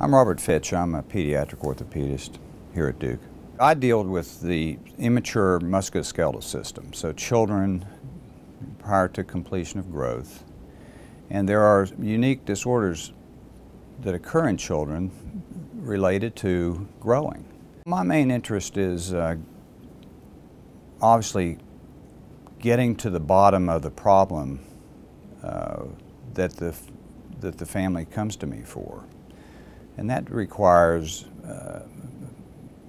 I'm Robert Fitch. I'm a pediatric orthopedist here at Duke. I deal with the immature musculoskeletal system, so children prior to completion of growth. And there are unique disorders that occur in children related to growing. My main interest is uh, obviously getting to the bottom of the problem uh, that, the, that the family comes to me for. And that requires uh,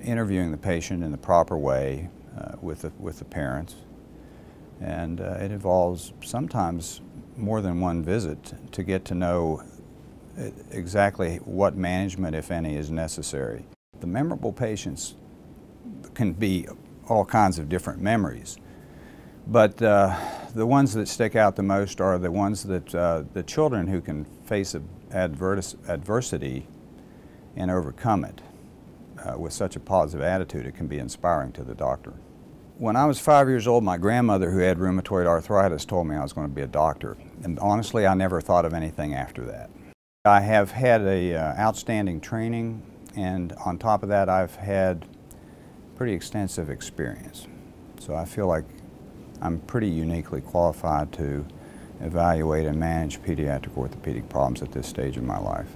interviewing the patient in the proper way uh, with, the, with the parents. And uh, it involves sometimes more than one visit to get to know uh, exactly what management, if any, is necessary. The memorable patients can be all kinds of different memories. But uh, the ones that stick out the most are the ones that uh, the children who can face adversity and overcome it uh, with such a positive attitude, it can be inspiring to the doctor. When I was five years old, my grandmother, who had rheumatoid arthritis, told me I was going to be a doctor. And honestly, I never thought of anything after that. I have had a uh, outstanding training, and on top of that, I've had pretty extensive experience. So I feel like I'm pretty uniquely qualified to evaluate and manage pediatric orthopedic problems at this stage of my life.